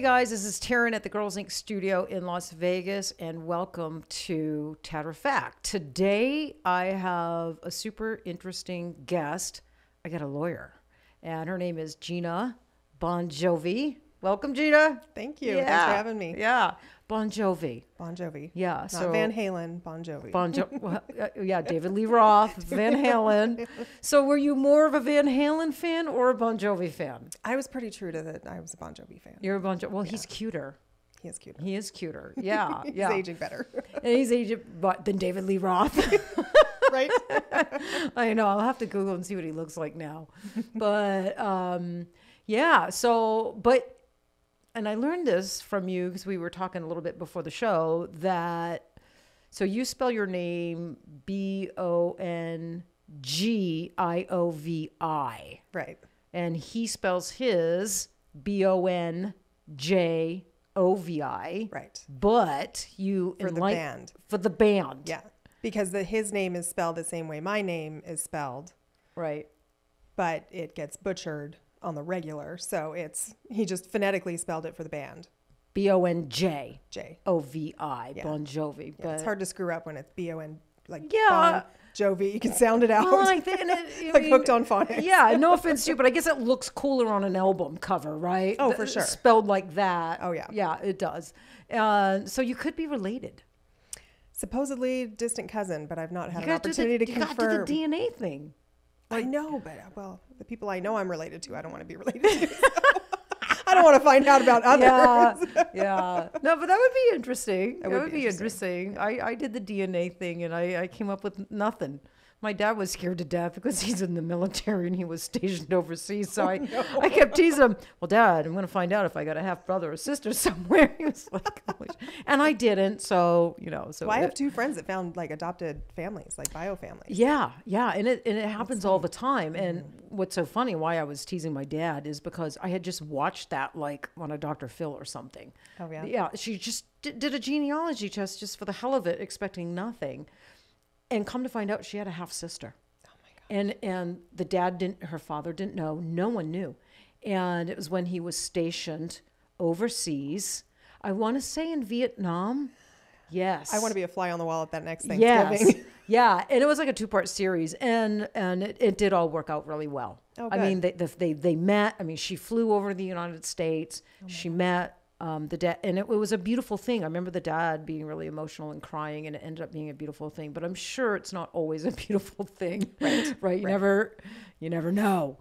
guys, this is Teryn at the Girlz Ink studio in Las Vegas, and welcome to Tatter Fact. Today, I have a super interesting guest. I got a lawyer, and her name is Gina Bongiovi. Welcome, Gina. Thank you. Thanks for having me. Yeah, Bon Jovi. Bon Jovi. Yeah, Not so Van Halen, Bon Jovi. Bon jo- well, uh, yeah, David Lee Roth, Van Halen. So, were you more of a Van Halen fan or a Bon Jovi fan? I was pretty true to that. I was a Bon Jovi fan. You're a Bon Jovi. Well, he's cuter. He is cuter. He is cuter. Yeah, He's yeah. aging better. And he's aged but than David Lee Roth. right? I know. I'll have to Google and see what he looks like now. But um, yeah. So, but and I learned this from you because we were talking a little bit before the show that so you spell your name B O N G I O V I, right. and he spells his B O N J O V I. Right. But you For the band. for the band, Yeah. Because the, his name is spelled the same way my name is spelled, right. but it gets butchered on the regular. So it's, he just phonetically spelled it for the band. B O N J J. O V I, Yeah. Bon Jovi. Yeah, it's hard to screw up when it's B O N, like Yeah. Bon Jovi. You can sound it out. Well, I think, it, I like mean, hooked on phonics. Yeah, no offense to you, but I guess it looks cooler on an album cover, right? Oh, for sure. Spelled like that. Oh, yeah. Yeah, it does. Uh, so you could be related. Supposedly distant cousin, but I've not had You an got to opportunity the, to you got confirm. to the DNA thing. I know, but uh, well, the people I know I'm related to, I don't want to be related to. so I don't want to find out about others. Yeah, yeah. No, but that would be interesting. That, would would, be be interesting. I, I did the DNA thing and I, I came up with nothing. My dad was scared to death because he's in the military and he was stationed overseas. So I, I kept teasing him, Well, Dad, I'm going to find out if I got a half brother or sister somewhere. He was like, "Holy sh-" And I didn't. So, you know, so Well, I have it- two friends that found like adopted families, like bio families. yeah, yeah, and it and it happens all the time. And Mm-hmm. what's so funny, why I was teasing my dad, is because I had just watched that like on a Dr. Phil or something. Oh, yeah? yeah. She just did, did a genealogy test just for the hell of it, expecting nothing, and come to find out she had a half sister. Oh my god. And and the dad didn't, her father didn't know, no one knew, and it was when he was stationed overseas. I want to say in Vietnam. Yes, I want to be a fly on the wall at that next Yes. Yeah, and it was like a two part series, and and it, it did all work out really well. Oh, I mean, they, the, they they met. I mean, she flew over to the United States. Oh she met um, the dad, and it, it was a beautiful thing. I remember the dad being really emotional and crying, and it ended up being a beautiful thing. But I'm sure it's not always a beautiful thing, right? right? You never, you never know.